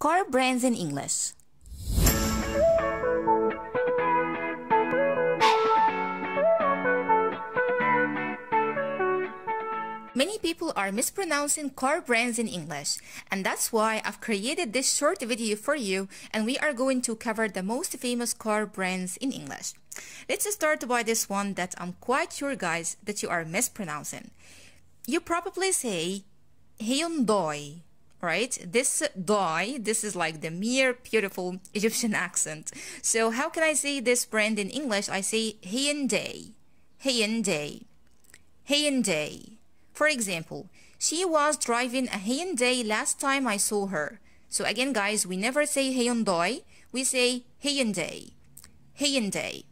car brands in English. Many people are mispronouncing car brands in English, and that's why I've created this short video for you, and we are going to cover the most famous car brands in English. Let's start by this one that I'm quite sure, guys, that you are mispronouncing. You probably say Hyundai, right? This doi, this is like the mere beautiful Egyptian accent. So how can I say this brand in English? I say Hyundai, Hyundai, Hyundai. For example, she was driving a Hyundai last time I saw her. So again, guys, we never say Hyundai, we say Hyundai, Hyundai.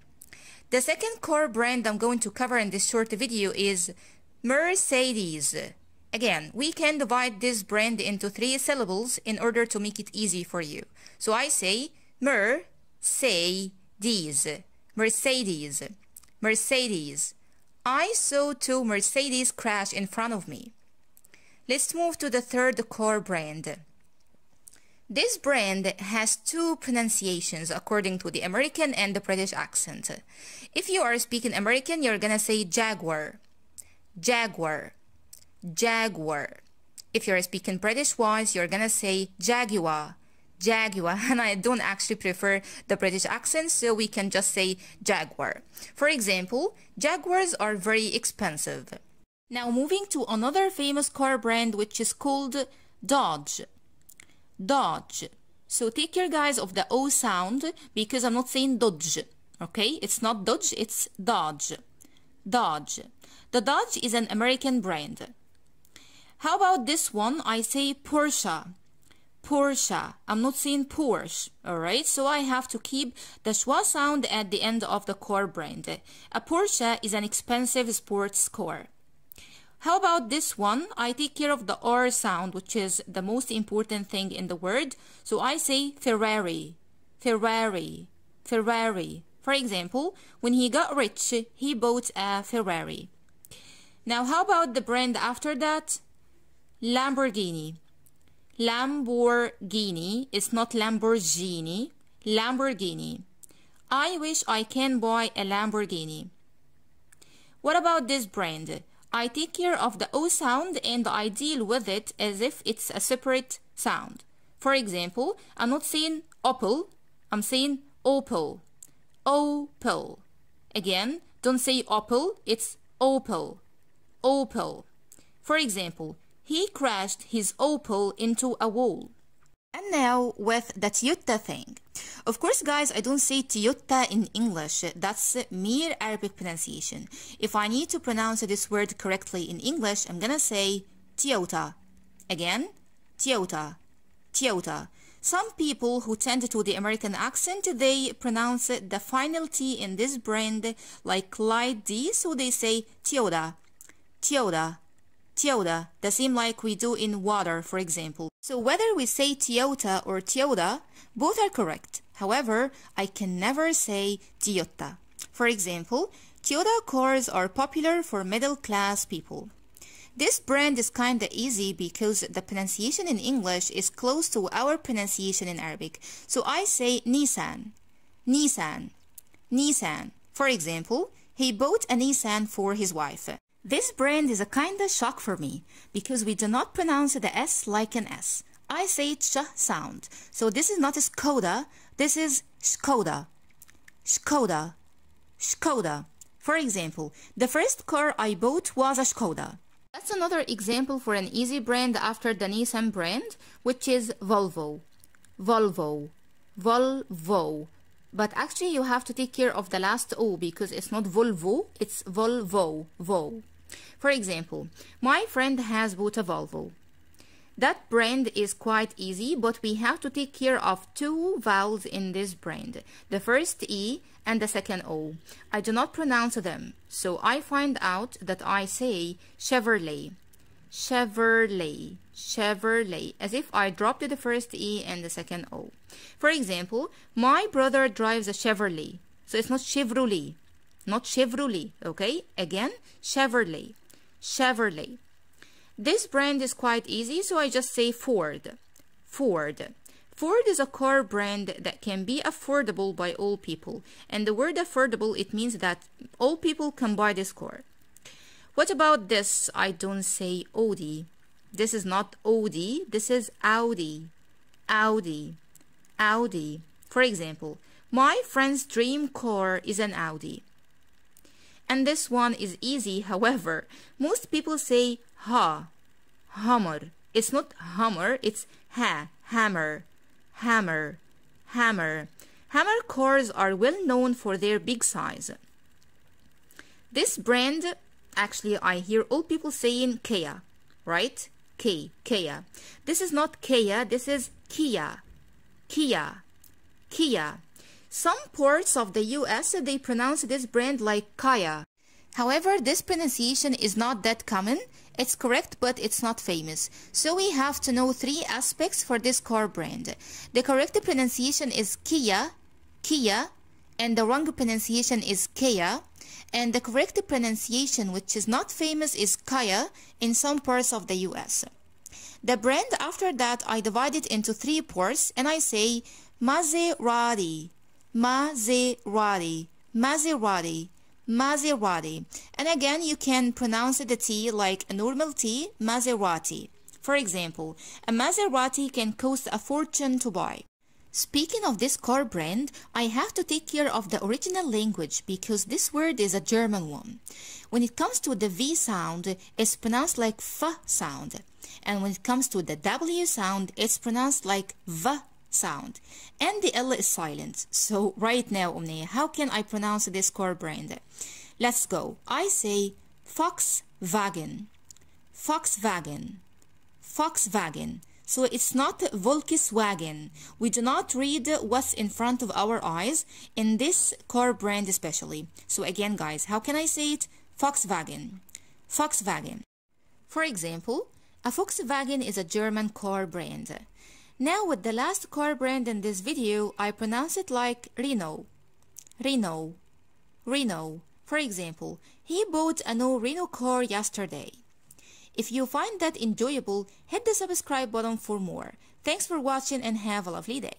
The second car brand I'm going to cover in this short video is Mercedes. Again, we can divide this brand into three syllables in order to make it easy for you. So I say Mer, say, these, Mercedes, Mercedes. I saw two Mercedes crash in front of me. Let's move to the third core brand. This brand has two pronunciations according to the American and the British accent. If you are speaking American, you're gonna say Jaguar, Jaguar, Jaguar. If you're speaking British wise, you're gonna say Jaguar, Jaguar. And I don't actually prefer the British accent, so we can just say Jaguar. For example, Jaguars are very expensive. Now moving to another famous car brand which is called Dodge. Dodge. So take care guys of the O sound because I'm not saying Dodge. Okay, it's not Dodge, it's Dodge. Dodge. The Dodge is an American brand. How about this one? I say Porsche. Porsche. I'm not saying Porsche, alright? So I have to keep the schwa sound at the end of the car brand. A Porsche is an expensive sports car. How about this one? I take care of the R sound, which is the most important thing in the word. So I say Ferrari, Ferrari, Ferrari. For example, when he got rich, he bought a Ferrari. Now, how about the brand after that? Lamborghini. Lamborghini is not Lamborghini. Lamborghini. I wish I can buy a Lamborghini. What about this brand? I take care of the O sound and I deal with it as if it's a separate sound. For example, I'm not saying Opel, I'm saying Opel. Opel. Again, don't say Opel, it's Opel. Opel. For example, he crashed his Opel into a wall. And now with the Toyota thing. Of course, guys, I don't say Toyota in English. That's mere Arabic pronunciation. If I need to pronounce this word correctly in English, I'm gonna say Toyota. Again, Toyota. Toyota. Some people who tend to the American accent, they pronounce the final T in this brand like light D, so they say Toyota. Toyota. Toyota, the same like we do in water, for example. So whether we say Toyota or Toyota, both are correct. However, I can never say Toyota. For example, Toyota cars are popular for middle class people. This brand is kinda easy because the pronunciation in English is close to our pronunciation in Arabic. So I say Nissan, Nissan, Nissan. For example, he bought a Nissan for his wife. This brand is a kinda shock for me because we do not pronounce the S like an S. I say ch sound. So this is not a Skoda, this is Skoda. Skoda. Skoda. For example, the first car I bought was a Skoda. That's another example for an easy brand after the Nissan brand, which is Volvo. Volvo. Volvo. But actually you have to take care of the last O because it's not Volvo, it's Volvo. Vo. For example, my friend has bought a Volvo. That brand is quite easy, but we have to take care of two vowels in this brand. The first E and the second O. I do not pronounce them, so I find out that I say Chevrolet. Chevrolet. Chevrolet. As if I dropped the first E and the second O. For example, my brother drives a Chevrolet. So it's not Chevrolet. Not Chevrolet, okay? Again, Chevrolet. Chevrolet. This brand is quite easy, so I just say Ford. Ford. Ford is a car brand that can be affordable by all people. And the word affordable, it means that all people can buy this car. What about this? I don't say Audi. This is not Audi, this is Audi. Audi. Audi. For example, my friend's dream car is an Audi. And this one is easy, however, most people say ha, hammer. It's not hammer, it's ha, hammer, hammer, hammer. Hummer cars are well known for their big size. This brand, actually, I hear all people saying Kia, right? K, Kia. This is not Kia, this is Kia, Kia, Kia. Some parts of the US, they pronounce this brand like Kaya. However, this pronunciation is not that common. It's correct, but it's not famous. So we have to know three aspects for this car brand. The correct pronunciation is Kia, Kia, and the wrong pronunciation is Kia. And the correct pronunciation, which is not famous, is Kaya in some parts of the US. The brand after that, I divide it into three parts and I say Maserati, Maserati, Maserati, Maserati. And again, you can pronounce the T like a normal T, Maserati. For example, a Maserati can cost a fortune to buy. Speaking of this car brand, I have to take care of the original language because this word is a German one. When it comes to the V sound, it's pronounced like F sound. And when it comes to the W sound, it's pronounced like V sound. And the L is silent. So right now, Omnia, how can I pronounce this car brand? Let's go. I say Volkswagen. Volkswagen. Volkswagen. So it's not Volkswagen. We do not read what's in front of our eyes in this car brand especially. So again, guys, how can I say it? Volkswagen. Volkswagen. For example, a Volkswagen is a German car brand. Now with the last car brand in this video, I pronounce it like Renault. Renault. Renault. For example, he bought a new Renault car yesterday. If you find that enjoyable, hit the subscribe button for more. Thanks for watching and have a lovely day.